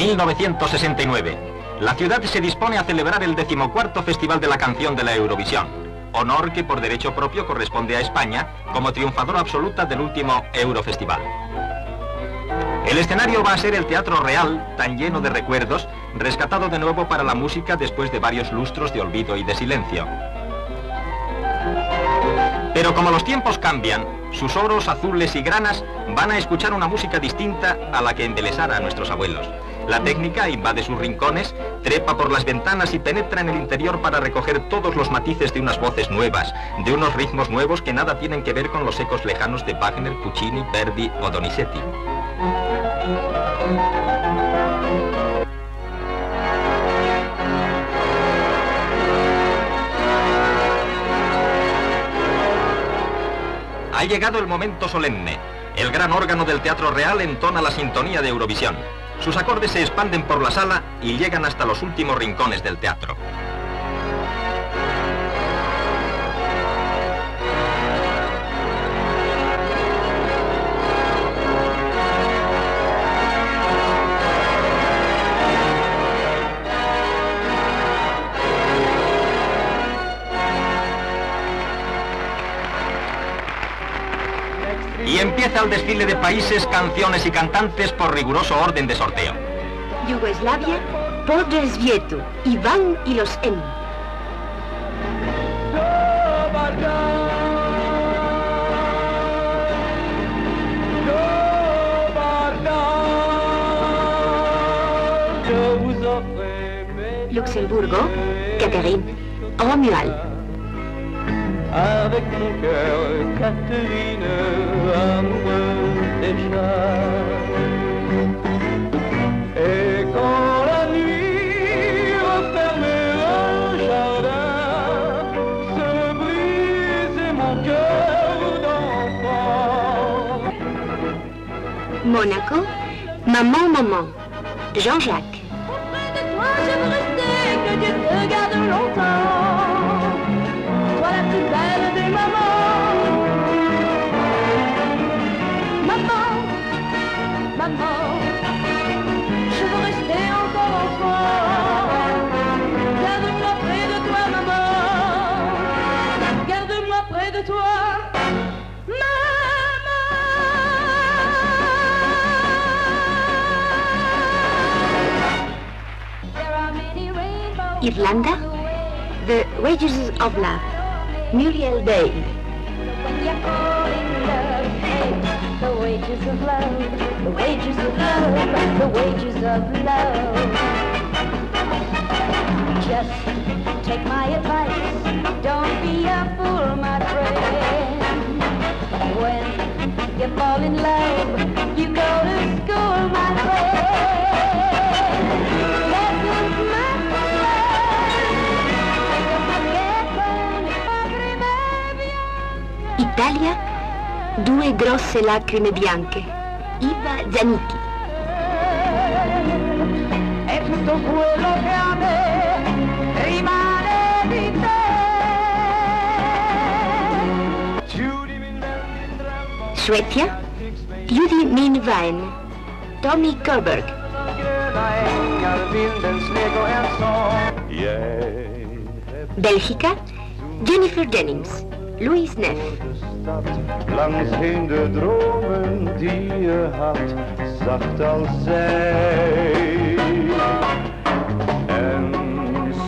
Madrid, 1969. La ciudad se dispone a celebrar el decimocuarto Festival de la Canción de la Eurovisión, honor que por derecho propio corresponde a España como triunfadora absoluta del último Eurofestival. El escenario va a ser el Teatro Real, tan lleno de recuerdos, rescatado de nuevo para la música después de varios lustros de olvido y de silencio. Pero como los tiempos cambian, sus oros azules y granas van a escuchar una música distinta a la que embelesara a nuestros abuelos. La técnica invade sus rincones, trepa por las ventanas y penetra en el interior para recoger todos los matices de unas voces nuevas, de unos ritmos nuevos que nada tienen que ver con los ecos lejanos de Wagner, Puccini, Verdi o Donizetti. Ha llegado el momento solemne. El gran órgano del Teatro Real entona la sintonía de Eurovisión. Sus acordes se expanden por la sala y llegan hasta los últimos rincones del teatro. Y empieza el desfile de países, canciones y cantantes por riguroso orden de sorteo. Yugoslavia, Podresvieto, Iván y los M. Luxemburgo, Catherine, Romuald. Avec mon cœur, Catherine, amoureuse déjà. Et quand la nuit refermait un jardin, se brisait mon cœur d'enfant. Monaco, Maman, Maman. Jean-Jacques. Auprès de toi, je veux rester, que Dieu te garde longtemps. Irlanda, The Wages of Love. Muriel Day. The wages of love, the wages of love, the wages of love. Just take my advice, don't be a fool, my friend. When you fall in love, you go to grosse lacrime bianche. Iva Zanicchi. E tutto quello che a me rimane di te. Suecia, Judy Min Wein. Tommy Kerberg. Bélgica, Jennifer Jennings. Louis Neff. Langs heen de dromen die je had, zacht als zij. En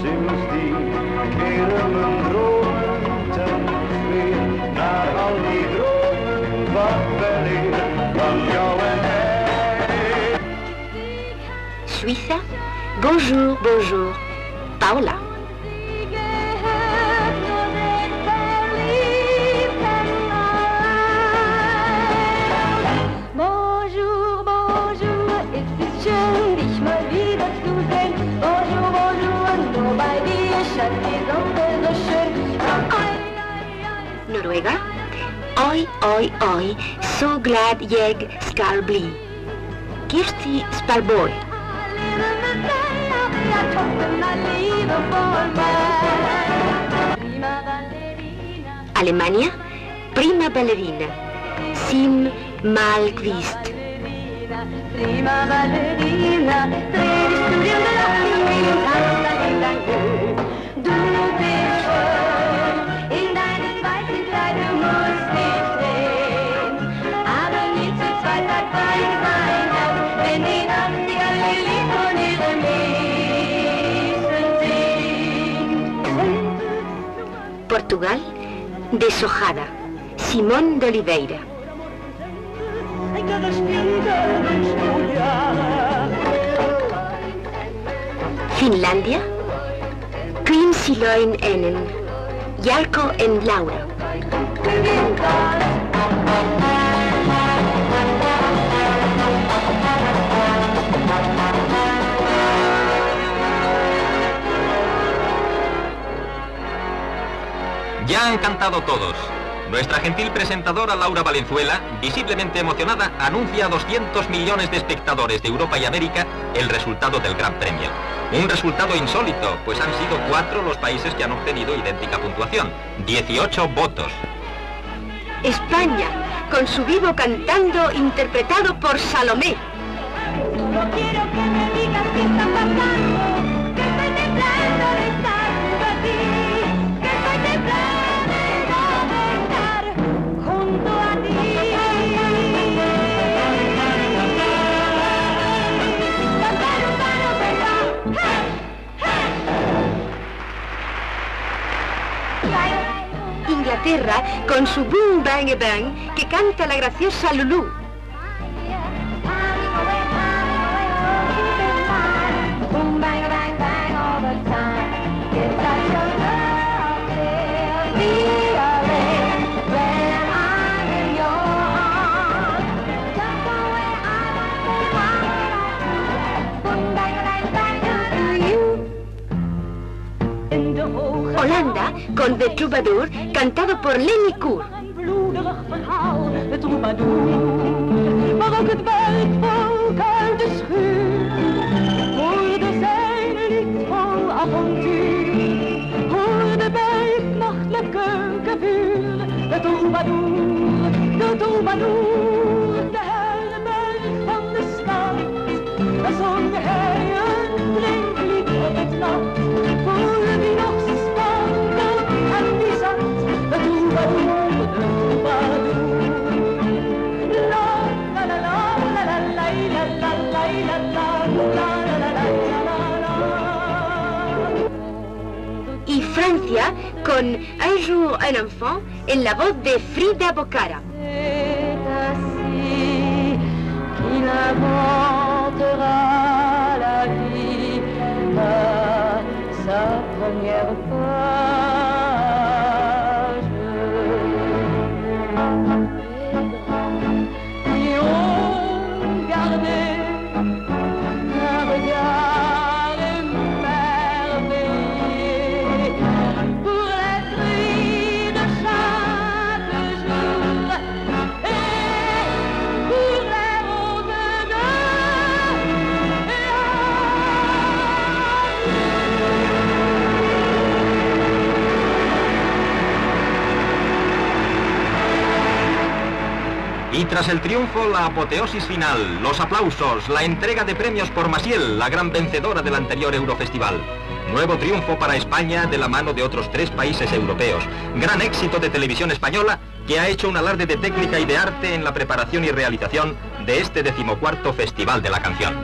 sindsdien keren mijn dromen telkens weer naar al die dromen van weleer, van jou en mij. Suiza, Bonjour, bonjour. Paola. Noruega, Oi, oi, oi, so glad jeg skal bli. Kirsti Sparborg. Alemania, prima ballerina. Sim Malmqvist. Prima ballerina, dir und Portugal, deshojada. Simón de Oliveira. Finlandia, Quincy Loin Ennen, Jarko en Laura. Ya han cantado todos. Nuestra gentil presentadora Laura Valenzuela, visiblemente emocionada, anuncia a 200 millones de espectadores de Europa y América el resultado del Gran Premio. Un resultado insólito, pues han sido cuatro los países que han obtenido idéntica puntuación, 18 votos. España, con su vivo cantando interpretado por Salomé. No quiero que me digas qué está pasando, Con su boom bang bang, que canta la graciosa Lulú. Holanda, con The Troubadour, cantado por Lenny Koer. Un jour un enfant, en la voz de Frida Bocara. Y tras el triunfo, la apoteosis final, los aplausos, la entrega de premios por Masiel, la gran vencedora del anterior Eurofestival. Nuevo triunfo para España de la mano de otros tres países europeos. Gran éxito de televisión española que ha hecho un alarde de técnica y de arte en la preparación y realización de este decimocuarto Festival de la Canción.